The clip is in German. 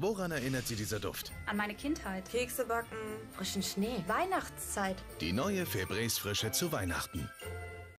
Woran erinnert Sie dieser Duft? An meine Kindheit. Kekse backen, frischen Schnee, Weihnachtszeit. Die neue Febrés Frische zu Weihnachten.